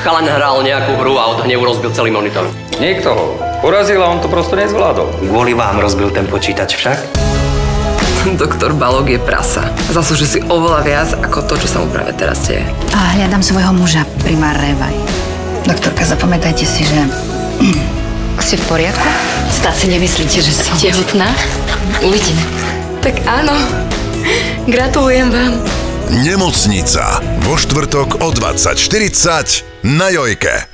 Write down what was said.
Chalan hral nejakú hru a od hnevu rozbil celý monitor. Niekto ho porazil a on to prosto nezvládol. Kvôli vám rozbil ten počítač však? Doktor Balog je prasa. Zaslúži si oveľa viac ako to, čo sa mu práve teraz deje. A hľadám svojho muža, primár Revaj. Doktorka, zapamätajte si, že... Ste v poriadku? Stáť si nemyslíte, že som... Tehotná? Uvidíme. Tak áno. Gratulujem vám. Nemocnica. Vo štvrtok o 20.40 na Jojke.